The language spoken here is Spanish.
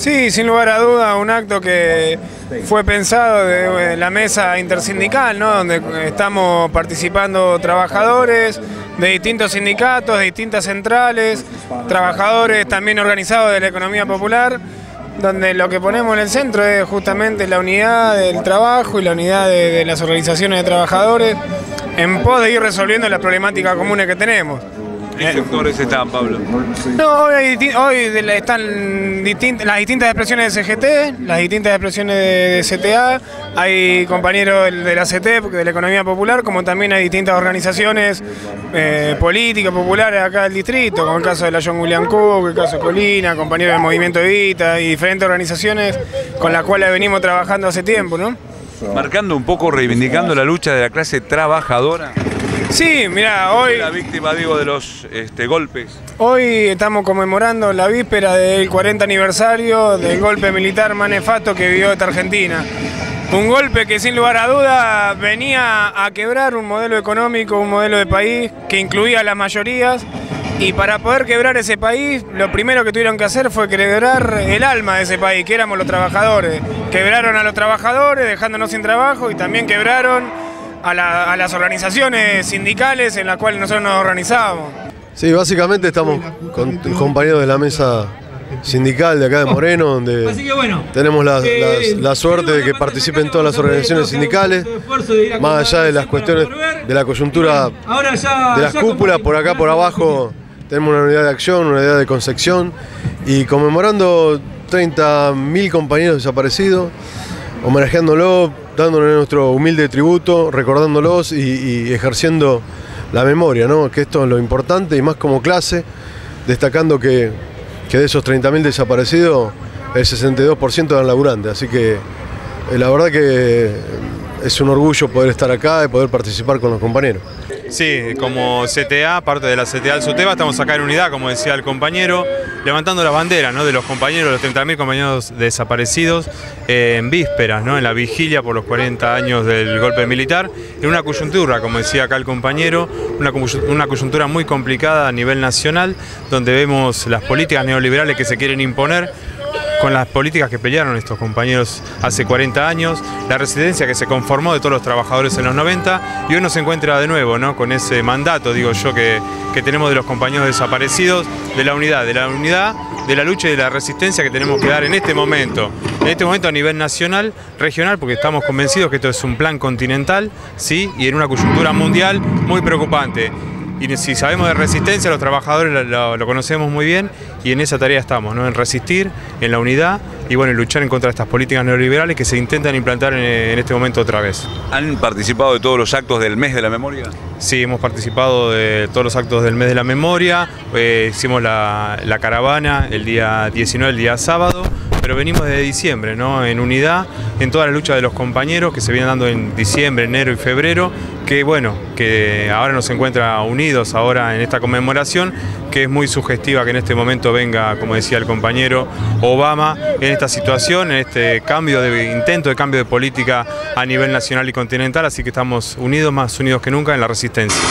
Sí, sin lugar a duda, un acto que fue pensado de la mesa intersindical, ¿no? donde estamos participando trabajadores de distintos sindicatos, de distintas centrales, trabajadores también organizados de la economía popular, donde lo que ponemos en el centro es justamente la unidad del trabajo y la unidad de, las organizaciones de trabajadores en pos de ir resolviendo las problemáticas comunes que tenemos. ¿Qué sectores están, Pablo? No, hoy, están las distintas expresiones de CGT, las distintas expresiones de, CTA, hay compañeros de la CT, de la economía popular, como también hay distintas organizaciones eh, políticas, populares acá del distrito, como el caso de la John William Cook, el caso de Colina, compañeros del Movimiento Evita y diferentes organizaciones con las cuales venimos trabajando hace tiempo, ¿no? Marcando un poco, reivindicando la lucha de la clase trabajadora. Sí, mira, hoy... La víctima, digo, de los este, golpes. Hoy estamos conmemorando la víspera del 40 aniversario del golpe militar manefasto que vivió esta Argentina. Un golpe que sin lugar a duda venía a quebrar un modelo económico, un modelo de país que incluía a las mayorías y para poder quebrar ese país, lo primero que tuvieron que hacer fue quebrar el alma de ese país, que éramos los trabajadores. Quebraron a los trabajadores dejándonos sin trabajo y también quebraron a, las organizaciones sindicales en las cuales nosotros nos organizábamos. Sí, básicamente estamos con compañeros de la mesa sindical de acá de Moreno, donde tenemos eh, la, suerte de que participen todas las organizaciones sindicales, más allá de las cuestiones de la coyuntura de las cúpulas, por acá por abajo tenemos una unidad de acción, una unidad de concepción, y conmemorando 30.000 compañeros desaparecidos, homenajeándolo, dándole nuestro humilde tributo, recordándolos y, ejerciendo la memoria, ¿no? que esto es lo importante y más como clase, destacando que, de esos 30.000 desaparecidos, el 62% eran laburantes, así que eh, la verdad que es un orgullo poder estar acá y poder participar con los compañeros. Sí, como CTA, parte de la CTA del SUTEBA, estamos acá en unidad, como decía el compañero, levantando las banderas ¿no? de los compañeros, los 30.000 compañeros desaparecidos eh, en vísperas, ¿no? en la vigilia por los 40 años del golpe militar, en una coyuntura, como decía acá el compañero, una coyuntura muy complicada a nivel nacional, donde vemos las políticas neoliberales que se quieren imponer, con las políticas que pelearon estos compañeros hace 40 años, la residencia que se conformó de todos los trabajadores en los 90 y hoy nos encuentra de nuevo ¿no? con ese mandato, digo yo, que, que tenemos de los compañeros desaparecidos, de la unidad, de la unidad, de la lucha y de la resistencia que tenemos que dar en este momento, en este momento a nivel nacional, regional, porque estamos convencidos que esto es un plan continental, ¿sí? y en una coyuntura mundial muy preocupante y si sabemos de resistencia, los trabajadores lo, conocemos muy bien y en esa tarea estamos, ¿no? en resistir, en la unidad y bueno, en luchar en contra de estas políticas neoliberales que se intentan implantar en, este momento otra vez. ¿Han participado de todos los actos del mes de la memoria? Sí, hemos participado de todos los actos del mes de la memoria, eh, hicimos la, la caravana el día 19, el día sábado, pero venimos desde diciembre, ¿no? en unidad, en toda la lucha de los compañeros que se vienen dando en diciembre, enero y febrero, que bueno, que ahora nos encuentra unidos ahora en esta conmemoración, que es muy sugestiva que en este momento venga, como decía el compañero, Obama en esta situación, en este cambio de intento de cambio de política a nivel nacional y continental, así que estamos unidos, más unidos que nunca en la resistencia.